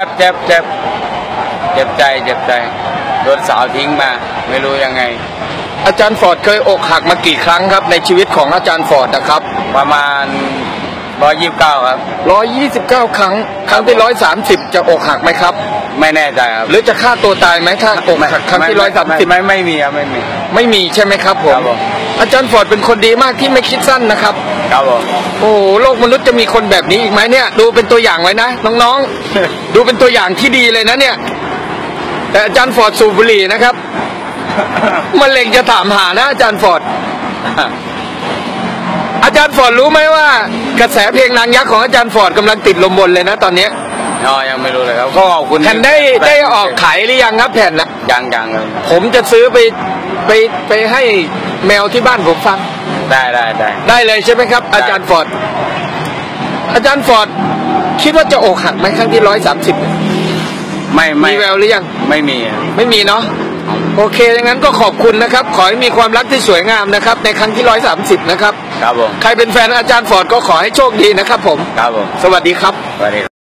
เจ็บเจ็บเจ็บใจเจ็บใจโดนสาวทิ้งมาไม่รู้ยังไง อาจารย์ฟอร์ดเคยอกหักมากี่ครั้งครับ ในชีวิตของอาจารย์ฟอร์ดนะครับ ประมาณร้อยยี่สิบเก้าครับ129ครั้ง ครั้งที่130จะอกหักไหมครับ ไม่แน่ใจครับหรือจะฆ่าตัวตายไหมถ้าอกหักครั้งที่ไม่130ไม่ไม่มีครับไม่มีไม่มีใช่ไหมครับผมครับผมอาจารย์ฟอร์ดเป็นคนดีมากที่ไม่คิดสั้นนะครับ ครับผมโอ้โหโลกมนุษย์จะมีคนแบบนี้อีกไหมเนี่ย ดูเป็นตัวอย่างไว้นะน้องๆ ดูเป็นตัวอย่างที่ดีเลยนะเนี่ย แต่อาจารย์ฟอร์ดสูบบุหรี่นะครับมะเร็งจะถามหานะ อาจารย์ฟอร์ดอาจารย์ฟอร์ดรู้ไหมว่า กระแสเพลงนางยักษ์ของอาจารย์ฟอร์ดกำลังติดลมบนเลยนะตอนเนี้ย อ๋อยังไม่รู้เลยครับก็ขอบคุณแผ่นได้ได้ออกขายหรือยังครับแผ่นนะยังยังครับผมจะซื้อไปไปไปให้แมวที่บ้านผมฟัง ได้ได้ได้ได้เลยใช่ไหมครับ อาจารย์ฟอร์ดอาจารย์ฟอร์ดคิดว่าจะอกหักไหมครั้งที่ร้อยสามสิบไม่ไม่มีแววหรือยังไม่มีครับไม่มีเนาะโอเคดังนั้นก็ขอบคุณนะครับ ขอให้มีความรักที่สวยงามนะครับ ในครั้งที่ร้อยสามสิบนะครับ ครับผม ใครเป็นแฟนอาจารย์ฟอร์ดก็ขอให้โชคดีนะครับผม ครับผม สวัสดีครับ สวัสดี